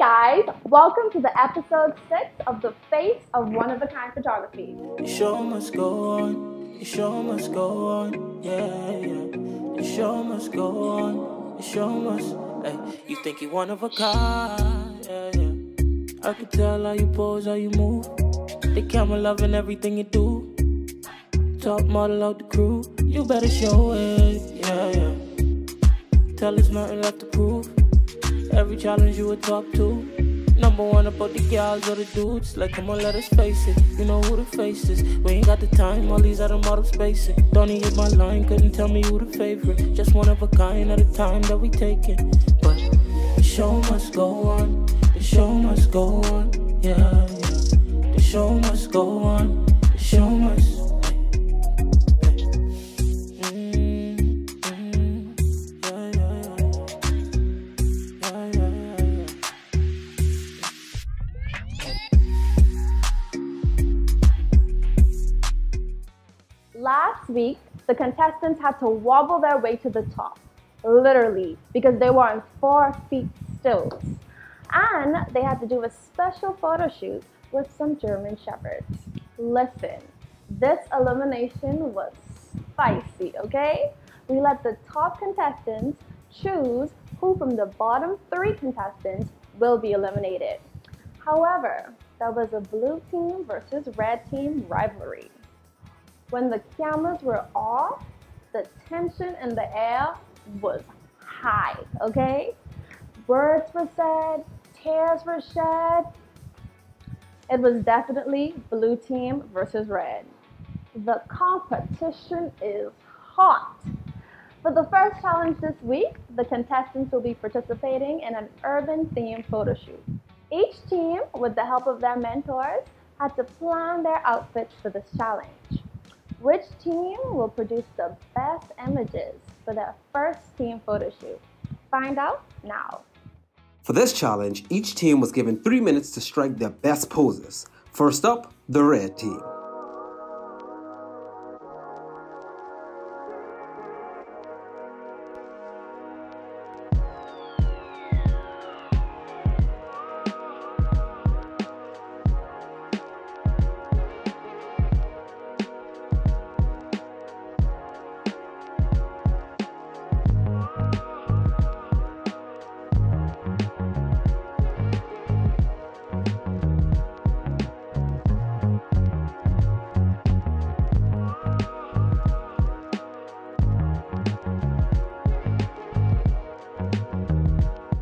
guys, welcome to the episode six of the Face of One of a Kind Photography. The show must go on. The show must go on. Yeah, yeah. The show must go on. The show must. Hey, you think you one of a kind? Yeah, yeah. I can tell how you pose, how you move. The camera loving everything you do. Top model out the crew. You better show it. Yeah, yeah. Tell us nothing left to prove. Every challenge you would talk to. Number one about the gals or the dudes. Like, come on, let us face it. You know who the face is. We ain't got the time, all these other models basic. Don't even hit my line, couldn't tell me who the favorite. Just one of a kind at a time that we taking. But the show must go on. The show must go on. Yeah, yeah. The show must go on. The contestants had to wobble their way to the top, literally, because they were on four feet stilts. And they had to do a special photo shoot with some German Shepherds. Listen, this elimination was spicy, okay? We let the top contestants choose who from the bottom three contestants will be eliminated. However, there was a blue team versus red team rivalry. When the cameras were off, the tension in the air was high, okay? Words were said, tears were shed. It was definitely blue team versus red. The competition is hot. For the first challenge this week, the contestants will be participating in an urban themed photo shoot. Each team, with the help of their mentors, had to plan their outfits for this challenge. Which team will produce the best images for their first team photo shoot? Find out now. For this challenge, each team was given three minutes to strike their best poses. First up, the red team.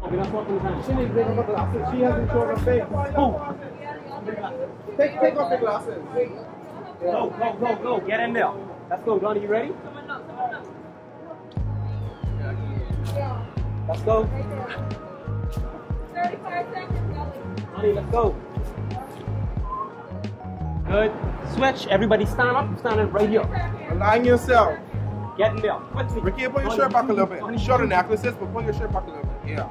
She needs to take glasses. She hasn't shown her face. Who? Take, take off your glasses. Go, go, go, go. Get in there. Let's go, Donnie. You ready? Let's go. 35 seconds. Donnie, let's go. Good. Switch. Everybody stand up. You're standing right here. Align yourself. Get in there. Quickly. Ricky, pull your shirt back a little bit. Show the necklaces, but pull your shirt back a little bit. Yeah.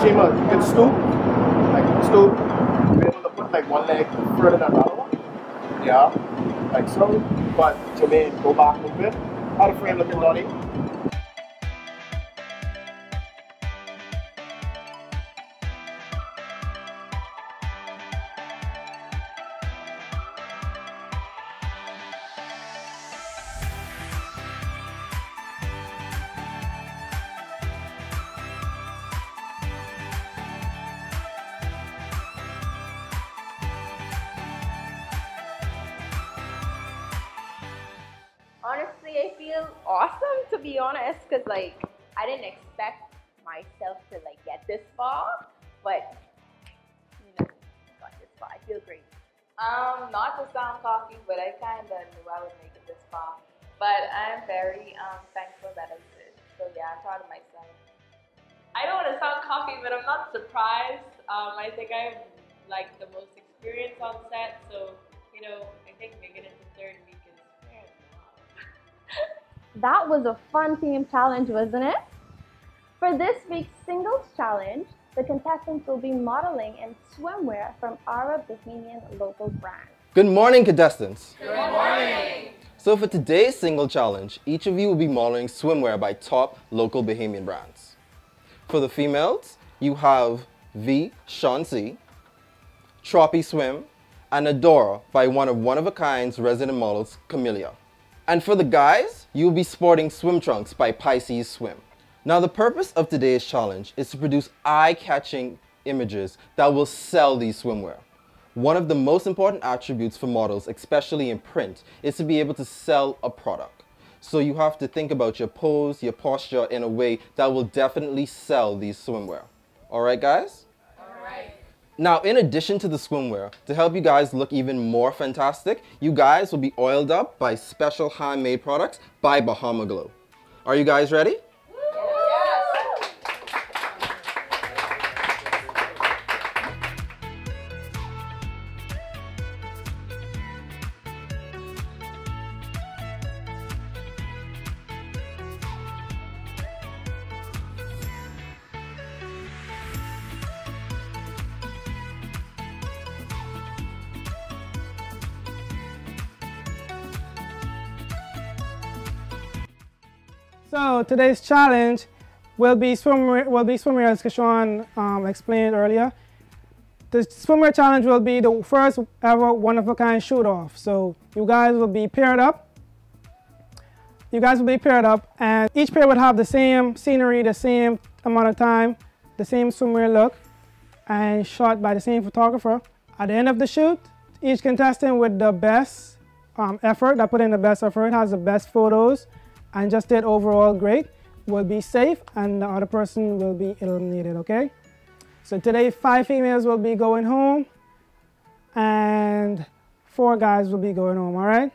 Shima, you can stoop, like stoop, be able to put like one leg further than the other one. Yeah, like so. But Jermaine, go back a little bit. How the frame looking, Donnie? Honest, because like I didn't expect myself to like get this far, but you know, got this far. I feel great. Um, not to sound cocky, but I kind of knew I would make it this far. But I'm very um, thankful that I did. So yeah, I'm proud of myself. I don't want to sound cocky, but I'm not surprised. Um, I think I have like the most experience on set, so you know, I think making it to third week is fair enough. That was a fun team challenge, wasn't it? For this week's singles challenge, the contestants will be modeling in swimwear from our Bahamian local brand. Good morning, contestants. Good morning. So for today's single challenge, each of you will be modeling swimwear by top local Bahamian brands. For the females, you have V. Chauncey, Troppy Swim, and Adora by one of one of a kind's resident models, Camellia. And for the guys, you'll be sporting swim trunks by Pisces Swim. Now the purpose of today's challenge is to produce eye-catching images that will sell these swimwear. One of the most important attributes for models, especially in print, is to be able to sell a product. So you have to think about your pose, your posture in a way that will definitely sell these swimwear. All right, guys? Now, in addition to the swimwear, to help you guys look even more fantastic, you guys will be oiled up by special handmade products by Bahama Glow. Are you guys ready? Today's challenge will be swimwear. Will be swimwear as Kashawn um, explained earlier. The swimwear challenge will be the first ever one of a kind shoot off. So you guys will be paired up. You guys will be paired up, and each pair would have the same scenery, the same amount of time, the same swimwear look, and shot by the same photographer. At the end of the shoot, each contestant with the best um, effort, that put in the best effort, has the best photos, and just did overall great, will be safe, and the other person will be eliminated, okay? So today, five females will be going home, and four guys will be going home, all right?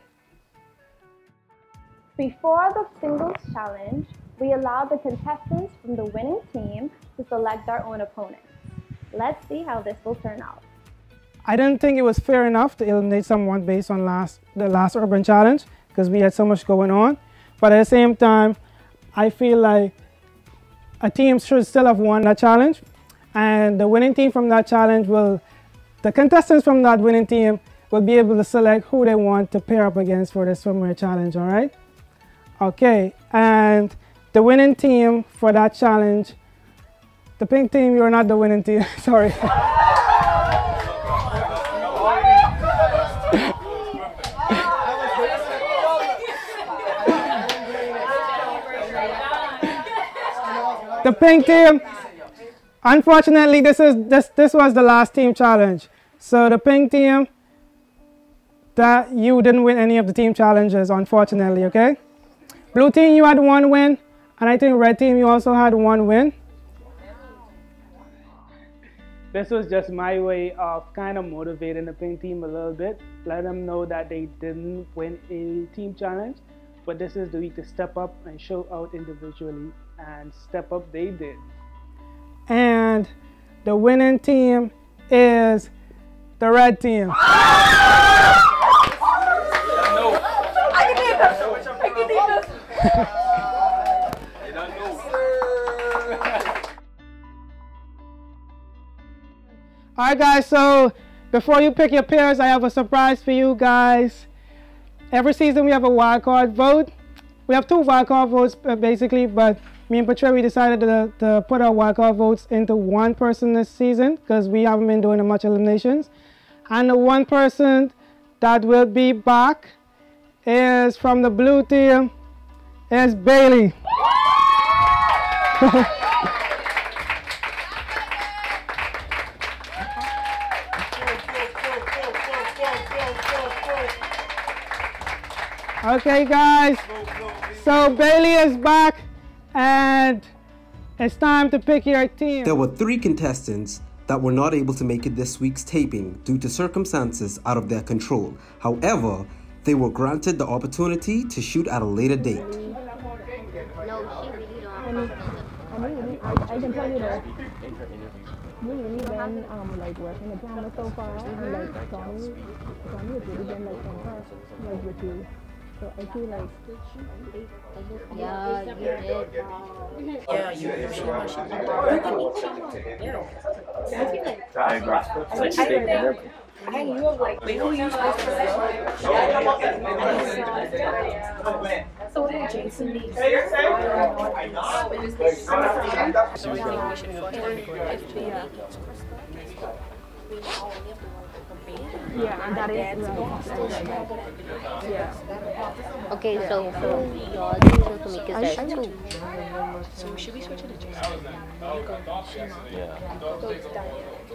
Before the singles challenge, we allowed the contestants from the winning team to select their own opponents. Let's see how this will turn out. I didn't think it was fair enough to eliminate someone based on last the last urban challenge because we had so much going on. But at the same time, I feel like a team should still have won that challenge, and the winning team from that challenge will, the contestants from that winning team will be able to select who they want to pair up against for the swimwear challenge. All right. Okay, and the winning team for that challenge, the pink team, you're not the winning team. Sorry. The pink team, unfortunately, this is this this was the last team challenge. So the pink team, that you didn't win any of the team challenges, unfortunately. Okay. Blue team, you had one win, and I think red team, you also had one win. this was just my way of kind of motivating the pink team a little bit, let them know that they didn't win a team challenge, but this is the week to step up and show out individually, and step up they did. And the winning team is the red team. All right, guys, so before you pick your pairs, I have a surprise for you guys. Every season we have a wildcard vote. We have two wildcard votes uh, basically, but me and Patria, we decided to, to put our wildcard votes into one person this season because we haven't been doing much eliminations. And the one person that will be back is from the blue team, is Bailey. Okay, guys. So Bailey is back, and it's time to pick your team. There were three contestants that were not able to make it this week's taping due to circumstances out of their control. However, they were granted the opportunity to shoot at a later date. I, I can tell you that we really been um like working the camera so far and like Johnny Johnny has really been like impressed like with you. So I feel like Yeah, you did. Yeah, you you so much. Yeah. I feel like I agree. I knew like wait who you supposed to So what did Jason need? yeah, and that is right. Yeah. Okay, so for your team to make it there's two. So should we switch it to Jason?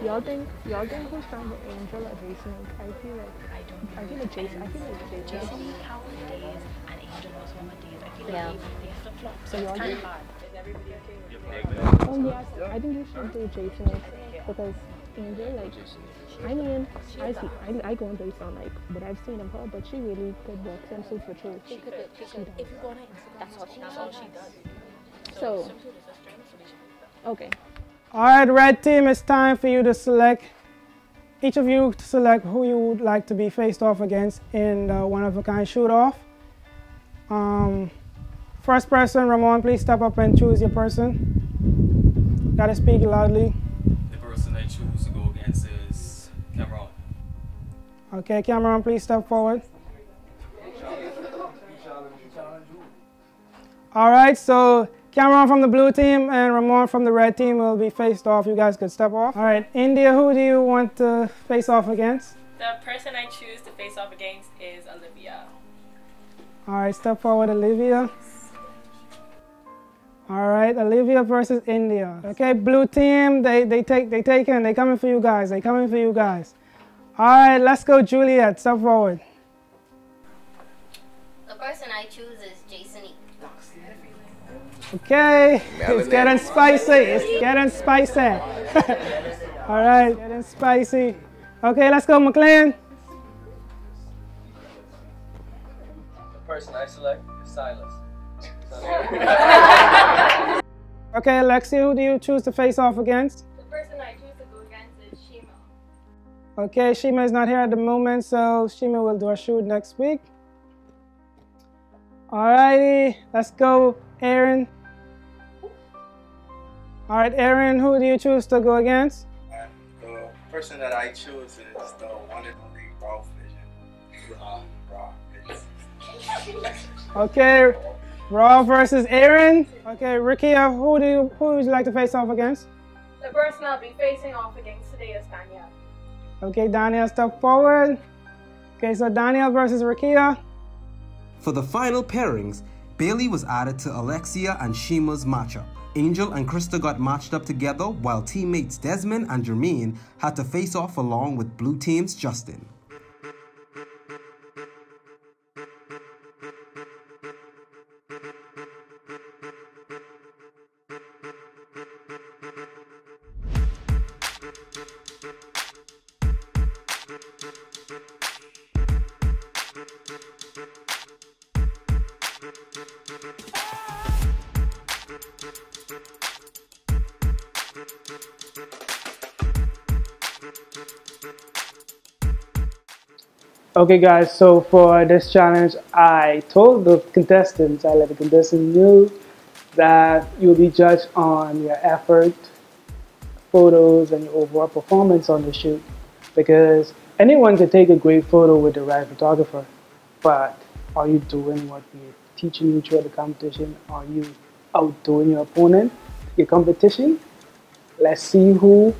Y'all think y'all think who's stronger, Angel or Jason? I feel like I don't. I feel like Jason. I feel like Jason. Jason need Howard days and Angel knows what my days. I feel like Yeah. they, they flip flop. So y'all Time do- hard. Is everybody okay with Oh yes, I think you should do Jason because Angel like. I mean, I see. I, I go on based on like what I've seen of her, but she really could work swimsuit for true. She could, she could. If you go on her Instagram, That's all she that's all she does. So, Swimsuit is her strength, so okay. All right, red team, it's time for you to select, each of you to select who you would like to be faced off against in the one-of-a-kind shoot-off. Um, first person, Ramon, please step up and choose your person. Gotta speak loudly. Okay, Cameron, please step forward. All right, so Cameron from the blue team and Ramon from the red team will be faced off. You guys could step off. All right, India, who do you want to face off against? The person I choose to face off against is Olivia. All right, step forward, Olivia. All right, Olivia versus India. Okay, blue team, they they take they taking, they coming for you guys. They coming for you guys. All right, let's go, Juliet. Step forward. The person I choose is Jason E. Okay, it's getting spicy. It's getting spicy. All right, getting spicy. Okay, let's go, McLean. The person I select is Silas. Okay, Alexia, who do you choose to face off against? Okay, Shima is not here at the moment, so Shima will do a shoot next week. Alrighty, let's go, Aaron. Alright, Aaron, who do you choose to go against? The person that I choose is the one and only Raw Vision. Raw, Raw Vision. Okay, Raw versus Aaron. Okay, Rikia, uh, who do you who would you like to face off against? The person I'll be facing off against today is Danielle. Okay, Daniel, step forward. Okay, so Daniel versus Rikia. For the final pairings, Bailey was added to Alexia and Shima's matchup. Angel and Krista got matched up together while teammates Desmond and Jermaine had to face off along with Blue Team's Justin. Okay, guys, so for this challenge, I told the contestants, I let the contestants know that you'll be judged on your effort photos and your overall performance on the shoot. Because anyone can take a great photo with the right photographer, but are you doing what we're teaching you throughout the competition? Are you outdoing your opponent, your competition? Let's see who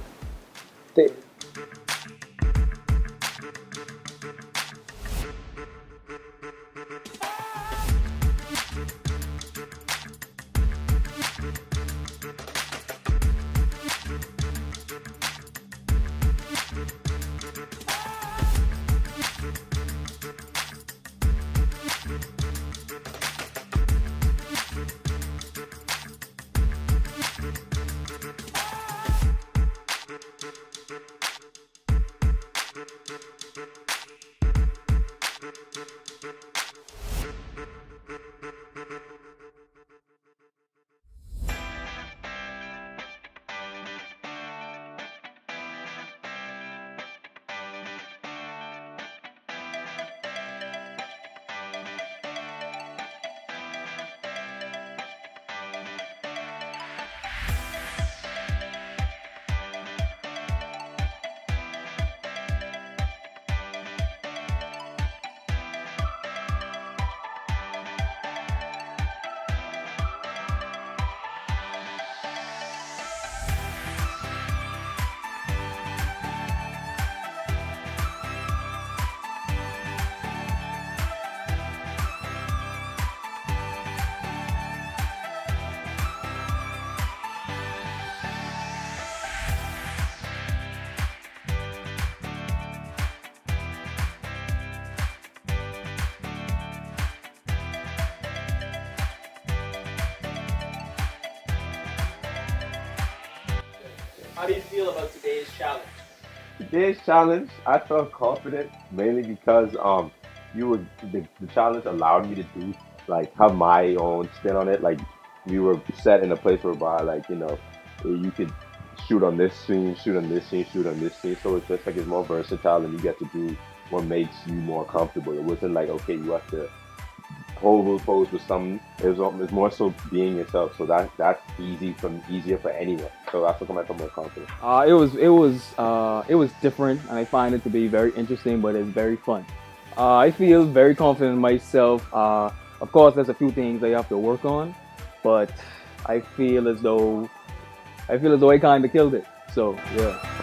How do you feel about today's challenge? Today's challenge, I felt confident mainly because um you were the, the challenge allowed me to do like have my own spin on it. Like we were set in a place whereby like you know you could shoot on this scene, shoot on this scene, shoot on this scene. So it's just like it's more versatile and you get to do what makes you more comfortable. It wasn't like okay you have to hold pose with some. It was more so being yourself. So that that's easy from easier for anyone. So that's what like I'm more confident. Uh, it was it was uh, it was different, and I find it to be very interesting, but it's very fun. Uh, I feel very confident in myself. Uh, of course, there's a few things I have to work on, but I feel as though I feel as though I kind of killed it. So yeah.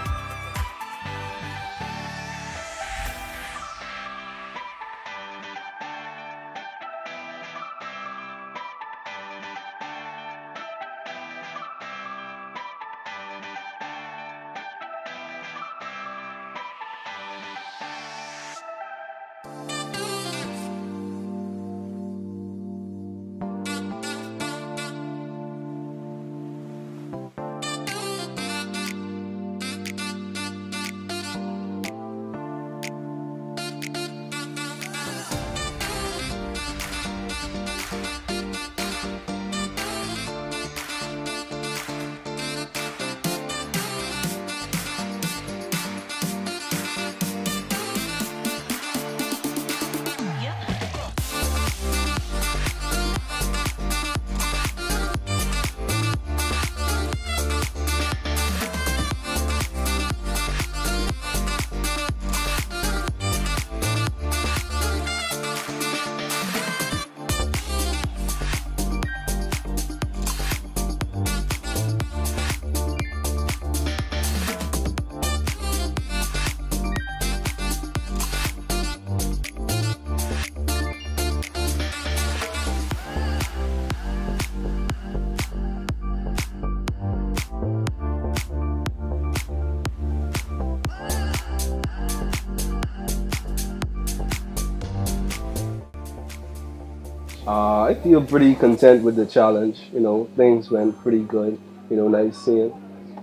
I feel pretty content with the challenge. You know, things went pretty good. You know, nice seeing.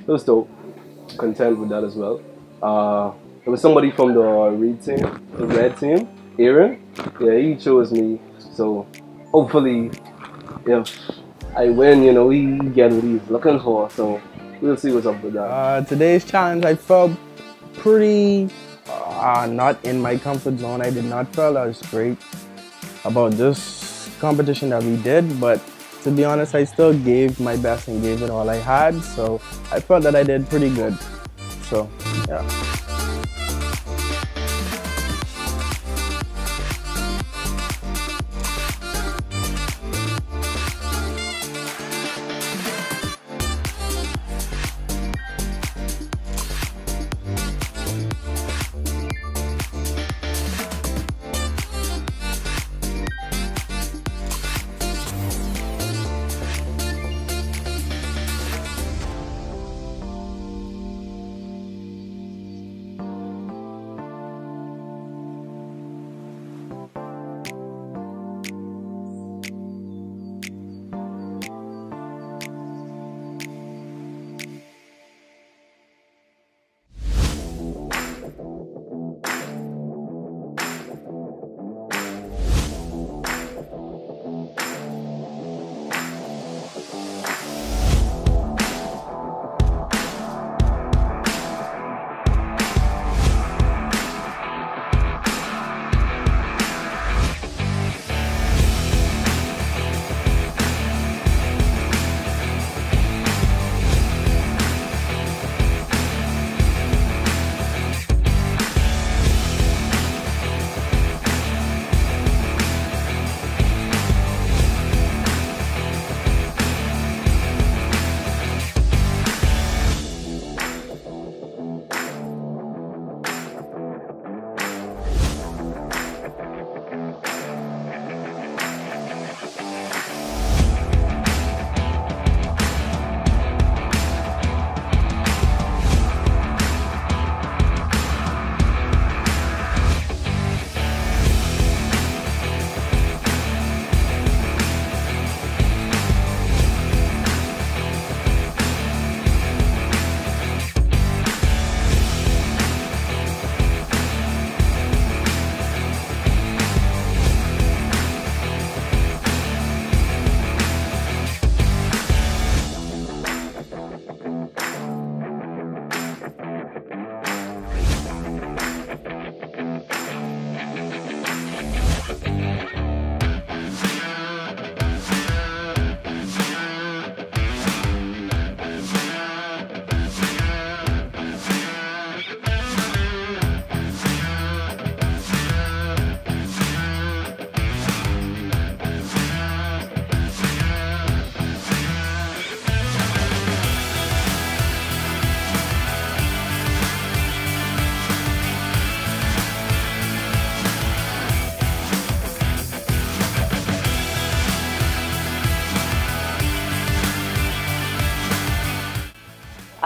It was dope. Content with that as well. Uh, it was somebody from the red team, the red team, Aaron. Yeah, he chose me. So hopefully, if I win, you know, he get what he's looking for. So we'll see what's up with that. Uh, today's challenge, I felt pretty uh, not in my comfort zone. I did not feel as great about this competition that we did, but to be honest, I still gave my best and gave it all I had. So I felt that I did pretty good. So, yeah.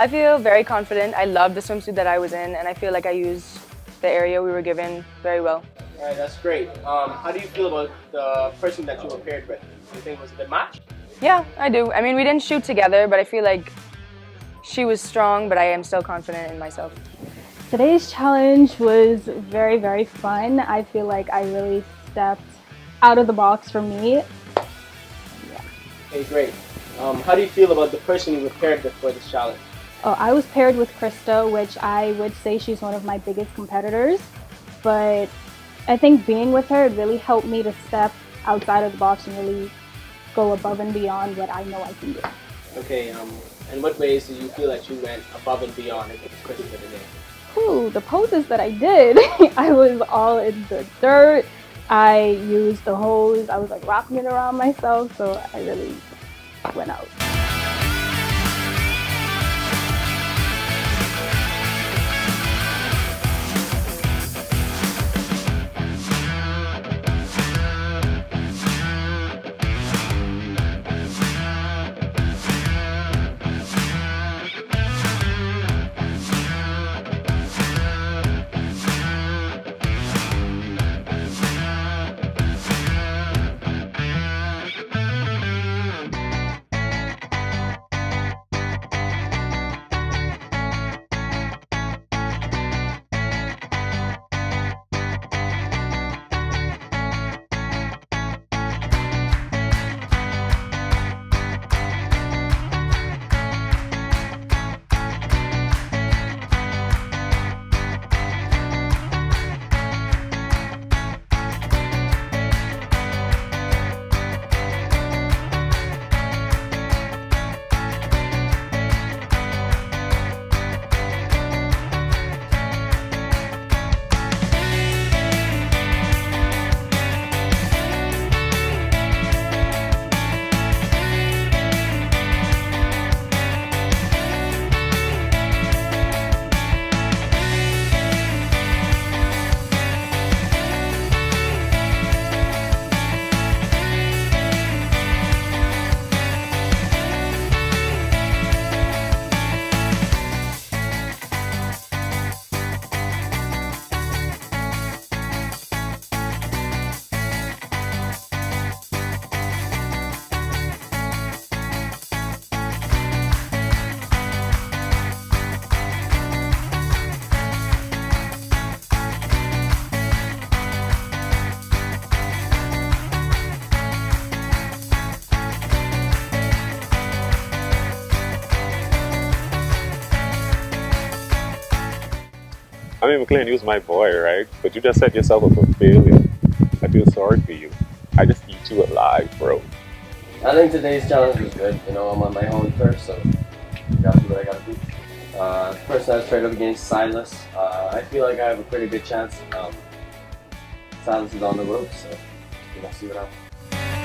I feel very confident. I love the swimsuit that I was in, and I feel like I used the area we were given very well. All right, that's great. Um, how do you feel about the person that you were paired with? Do you think it was a good match? Yeah, I do. I mean, we didn't shoot together, but I feel like she was strong, but I am still confident in myself. Today's challenge was very, very fun. I feel like I really stepped out of the box for me. Okay, great. Um, how do you feel about the person you were paired with for this challenge? Oh, I was paired with Krista, which I would say she's one of my biggest competitors. But I think being with her really helped me to step outside of the box and really go above and beyond what I know I can do. Okay, um, in what ways do you feel that you went above and beyond against Krista today? Ooh, the poses that I did, I was all in the dirt. I used the hose. I was like wrapping it around myself, so I really went out. Mean, McLean, you was my boy, right? But you just set yourself up for failure. I feel sorry for you. I just eat you alive, bro. I think today's challenge was good. You know, I'm on my own first, so gotta do what I gotta do. Uh, person I was paired up against Silas. Uh, I feel like I have a pretty good chance. Um, Silas is on the ropes, so know, see what happens.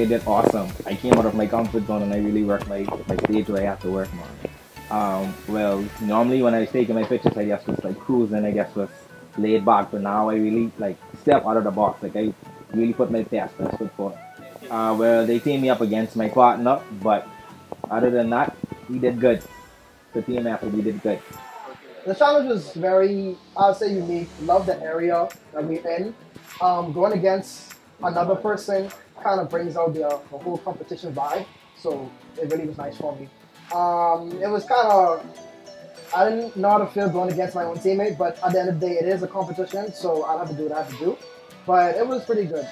I did awesome. I came out of my comfort zone and I really worked my, my stage where I have to work more. Um, well, normally when I was taking my pictures, I just was like cruising, I guess was laid back, but now I really like step out of the box. Like I really put my best foot forward. Uh, well, they teamed me up against my partner, but other than that, we did good. The team effort, we did good. The challenge was very, I'll say unique. Love the area that we're in. Um, going against another person kind of brings out the, the whole competition vibe. So it really was nice for me. Um, it was kind of, I didn't know how to feel going against my own teammate, but at the end of the day, it is a competition, so I'll have to do what I have to do. But it was pretty good.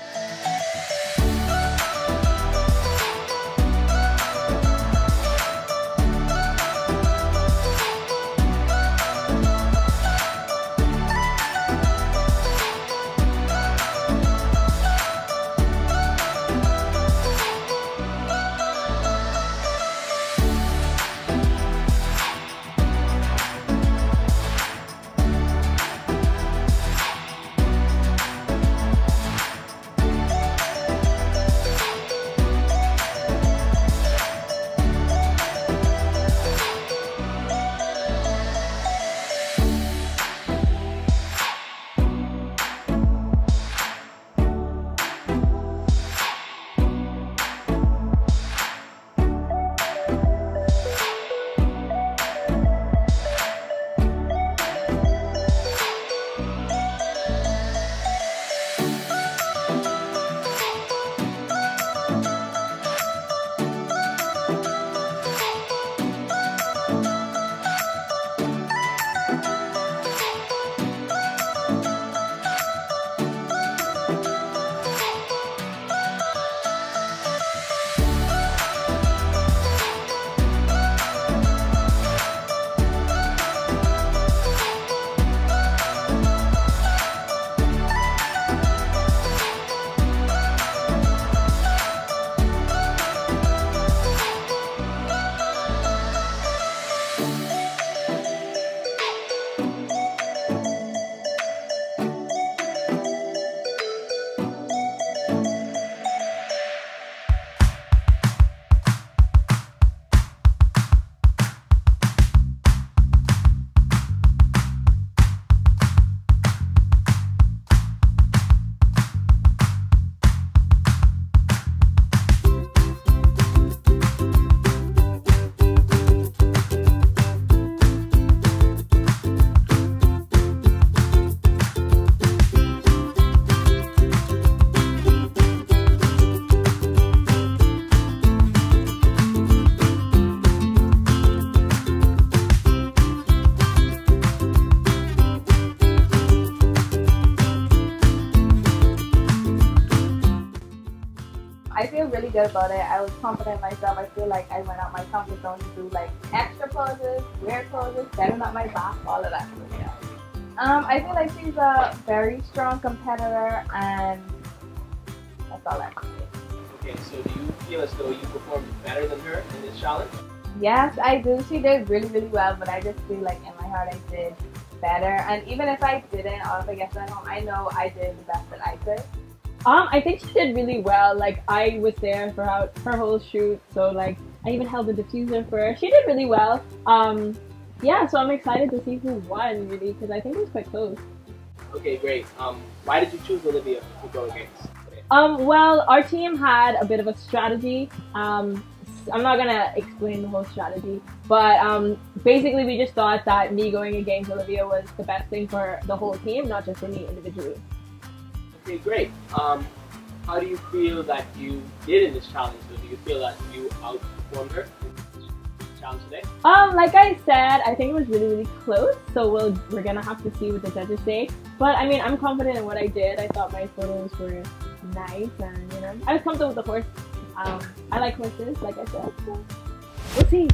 Good about it. I was confident in myself. I feel like I went out my comfort zone to do like extra poses, weird poses, standing up my back, all of that. Yeah. Um, I feel like she's a very strong competitor, and that's all I have to say. Okay, so do you feel as though you performed better than her in this challenge? Yes, I do. She did really, really well, but I just feel like in my heart I did better. And even if I didn't, or if I get sent home, I know I did the best that I could. Um, I think she did really well. Like I was there for her, whole shoot, so like I even held the diffuser for her. She did really well. Um, yeah, so I'm excited to see who won really because I think it was quite close. Okay, great. Um, why did you choose Olivia to go against? Um, well, our team had a bit of a strategy. Um, I'm not gonna explain the whole strategy, but um, basically we just thought that me going against Olivia was the best thing for the whole team, not just for me individually. Okay, great. Um, how do you feel that you did in this challenge? So do you feel that you outperformed her in this challenge today? Um, like I said, I think it was really, really close. So we'll we're gonna have to see what the judges say. But I mean, I'm confident in what I did. I thought my photos were nice, and you know, I was comfortable with the horse. Um, I like horses, like I said. So we'll see.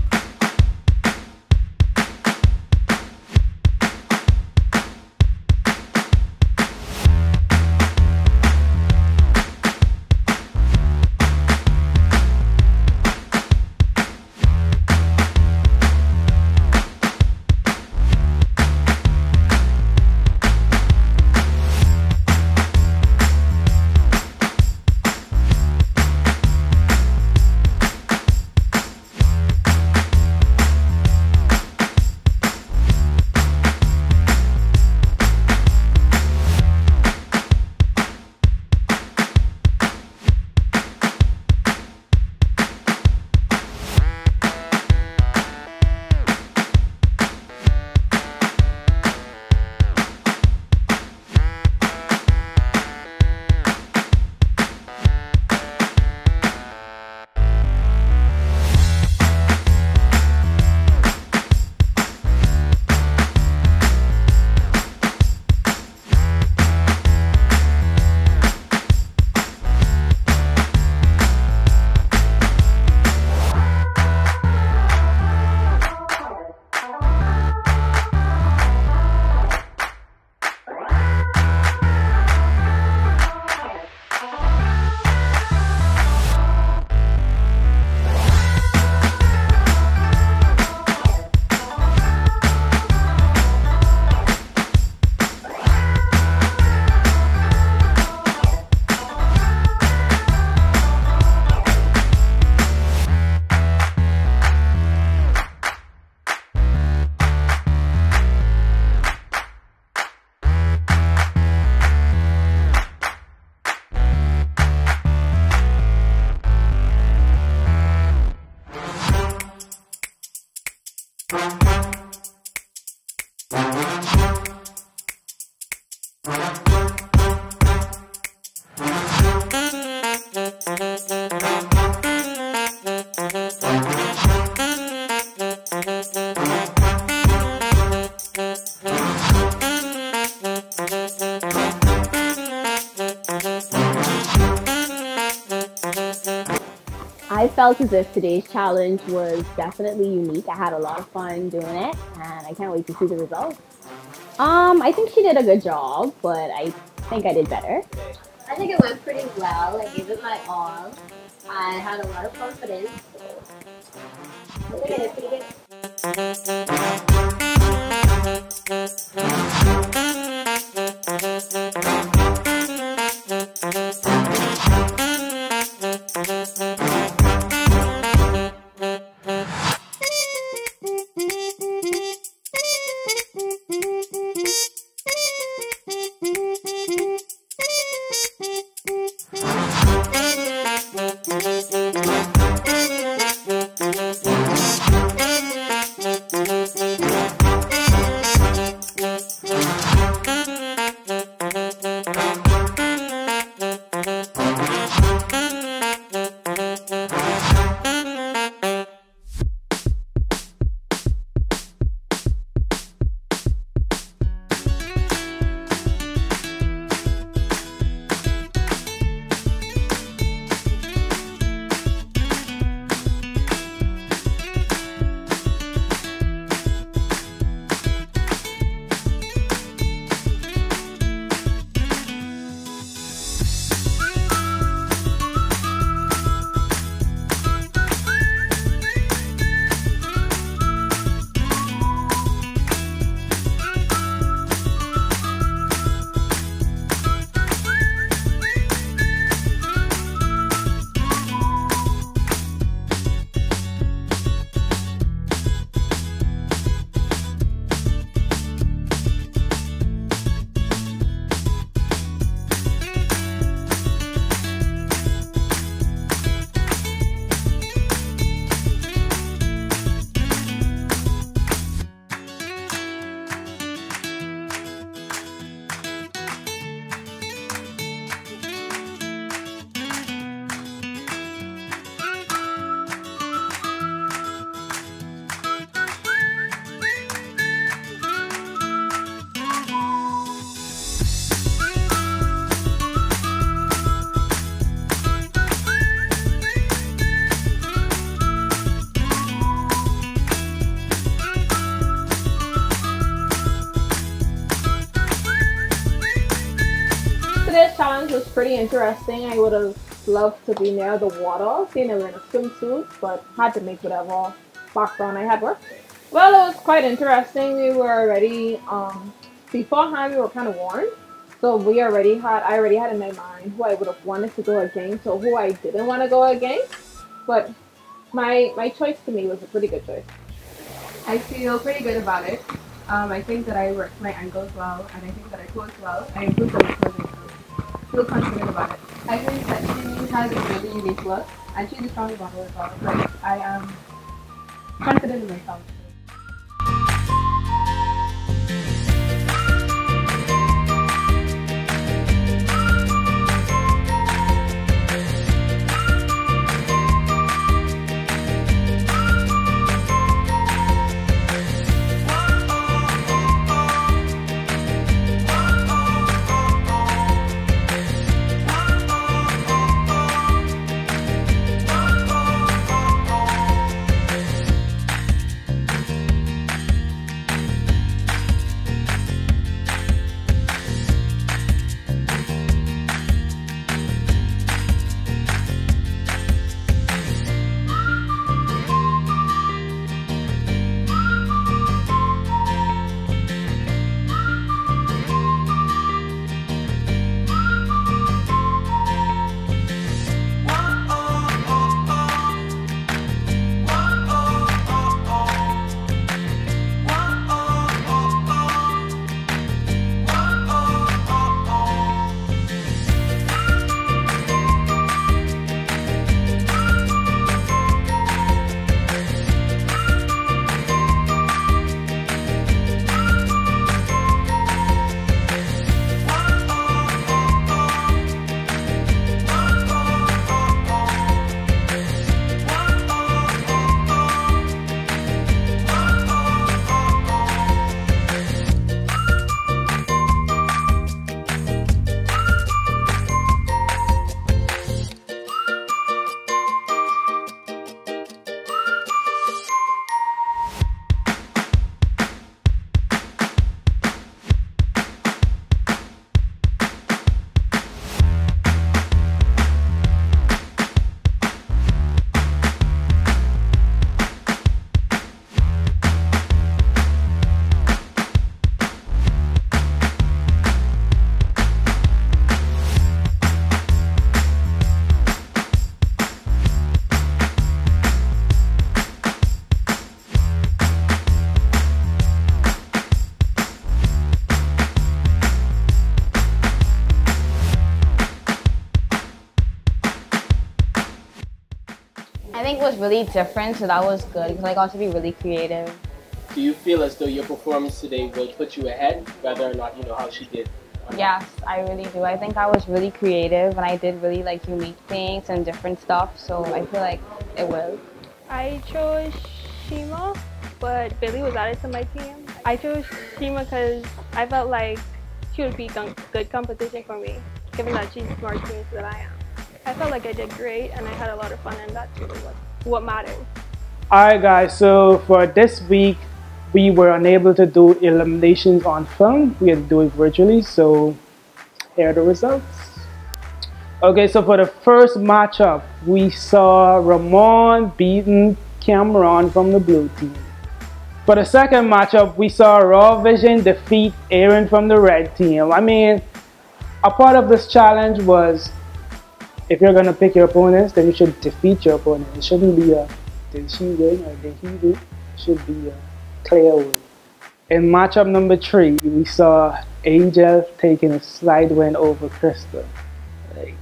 Felt as if today's challenge was definitely unique. I had a lot of fun doing it, and I can't wait to see the results. Um, I think she did a good job, but I think I did better. I think it went pretty well. I gave it my all. I had a lot of confidence. I think I did pretty good. Pretty interesting. I would have loved to be near the water, seeing they in a swimsuit, but had to make whatever background I had work. Well, it was quite interesting. We were already, um, beforehand, we were kind of warned. So we already had, I already had in my mind who I would have wanted to go against or who I didn't want to go against. But my, my choice to me was a pretty good choice. I feel pretty good about it. Um, I think that I worked my angles well, and I think that I closed well. I improved on my closing Feel confident about it. I think that she has a really unique look, and she's a strong model as well. But I am confident in myself. Was really different, so that was good because I got to be really creative. Do you feel as though your performance today will put you ahead, whether or not you know how she did? Yes, I really do. I think I was really creative and I did really like unique things and different stuff, so I feel like it will. I chose Shima, but Billy was added to my team. I chose Shima because I felt like she would be good competition for me, given that she's more experienced than I am. I felt like I did great and I had a lot of fun and that's really what, what matters. Alright guys, so for this week we were unable to do eliminations on film. We had to do it virtually, so here are the results. Okay, so for the first matchup, we saw Ramon beating Cameron from the blue team. For the second matchup, we saw Raw Vision defeat Aaron from the red team. I mean, a part of this challenge was if you're gonna pick your opponents, then you should defeat your opponent. It shouldn't be a did she win or did he win? It should be a clear win. In matchup number three, we saw Angel taking a slide win over Krista. Like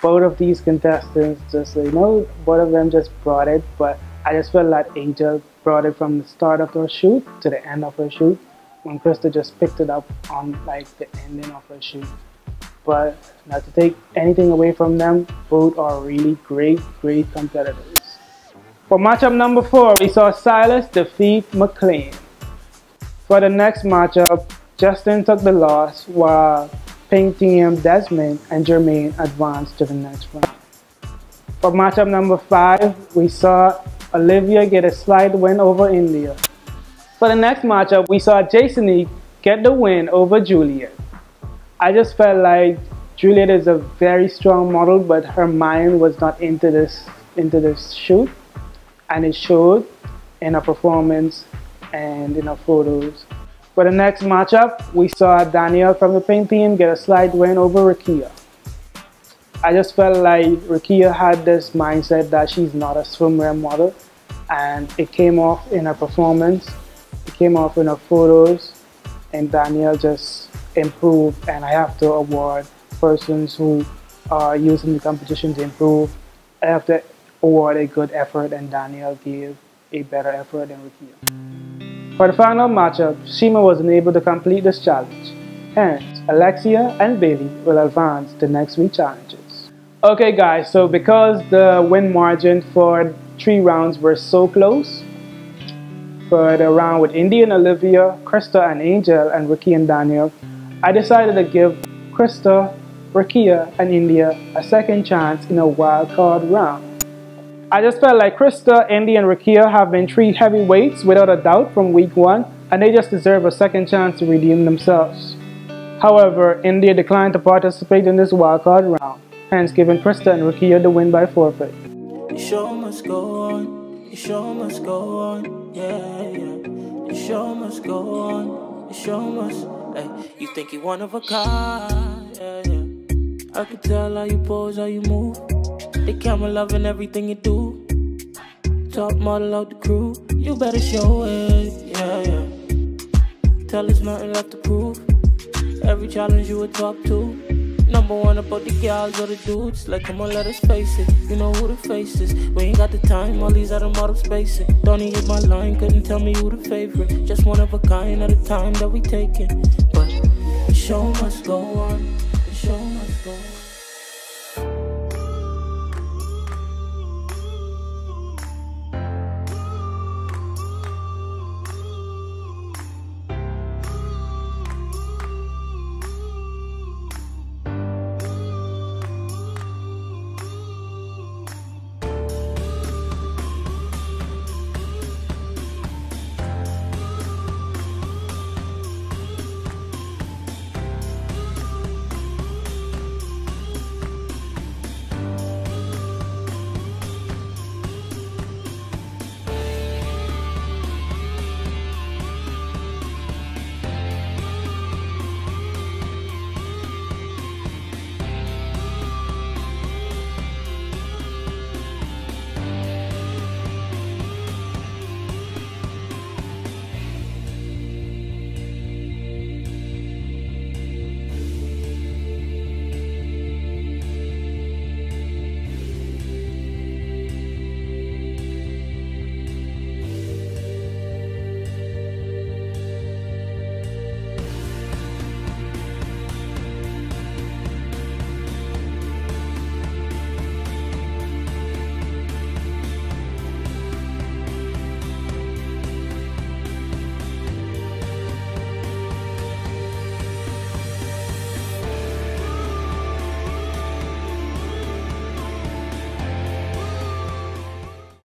both of these contestants just you know, both of them just brought it, but I just felt like Angel brought it from the start of her shoot to the end of her shoot when Krista just picked it up on like the ending of her shoot. But not to take anything away from them, both are really great, great competitors. For matchup number four, we saw Silas defeat McLean. For the next matchup, Justin took the loss while Pink Team Desmond and Jermaine advanced to the next round. For matchup number five, we saw Olivia get a slight win over India. For the next matchup, we saw Jason get the win over Juliet. I just felt like Juliet is a very strong model, but her mind was not into this into this shoot, and it showed in her performance and in her photos. For the next matchup, we saw Danielle from the Pink team get a slight win over Rakia. I just felt like Rakia had this mindset that she's not a swimwear model, and it came off in her performance, it came off in her photos, and Danielle just improved, and I have to award persons who are using the competition to improve. I have to award a good effort and Danielle gave a better effort than Rakia. For the final matchup, Shima was unable to complete this challenge. Hence, Alexia and Bailey will advance to next week challenges. Okay guys, so because the win margin for three rounds were so close, for the round with Indy and Olivia, Krista and Angel, and Ricky and Danielle, I decided to give Krista Rakia and India a second chance in a wild card round. I just felt like Krista, India, and Rakia have been three heavyweights without a doubt from week one, and they just deserve a second chance to redeem themselves. However, India declined to participate in this wildcard round, hence giving Krista and Rakia the win by forfeit. The show must go on, the show must go on, yeah, yeah. The show must go on, the show must, you think you one of a kind, yeah, yeah. I can tell how you pose, how you move. The camera loving everything you do. Top model of the crew, you better show it, yeah, yeah. Tell us nothing left to prove. Every challenge you would top two. Number one about the gals or the dudes. Like, come on, let us face it. You know who the face is. We ain't got the time, all these other models spacing. Don't even hit my line, couldn't tell me who the favorite. Just one of a kind at a time that we taking. But the show must go on.